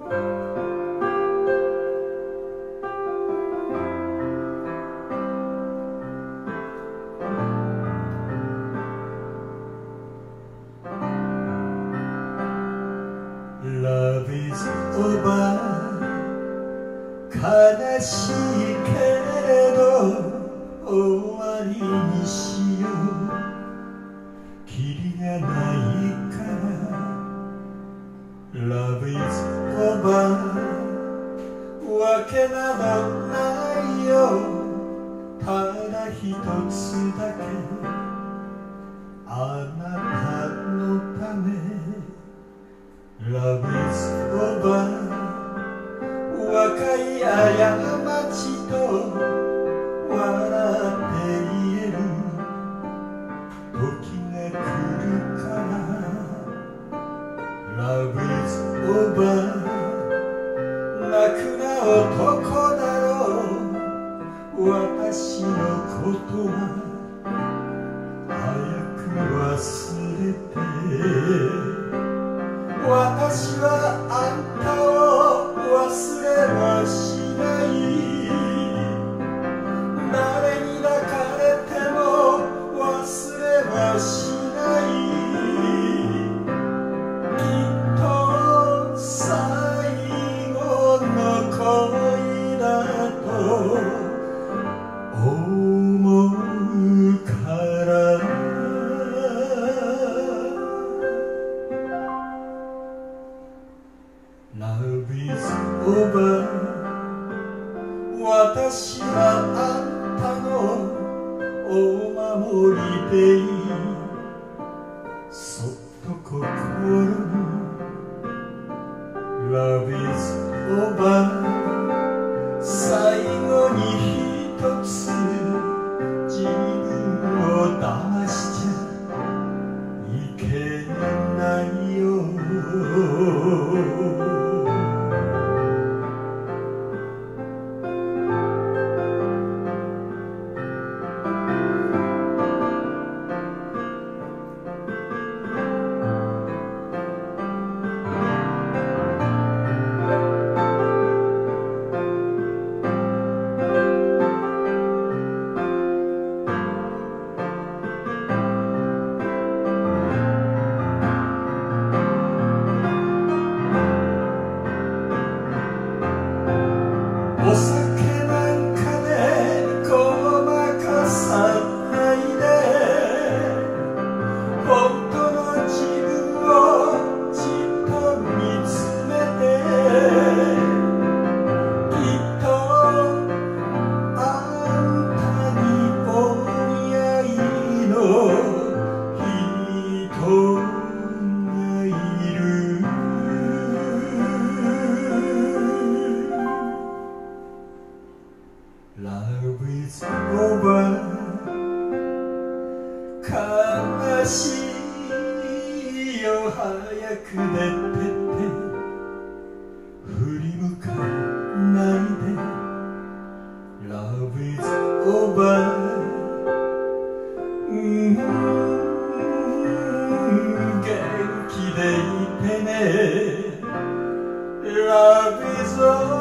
Love is over. 悲しいけれど終わりにしよう。きがないから。Love is わけな男だろう。私のことは早く忘れて私はあんたを忘れました。私はあんたの。お守りでいい。そっと心に。Love is over 最後に一つ悲しいよ早く寝てて振り向かないで Love is over 元気でいてね Love is over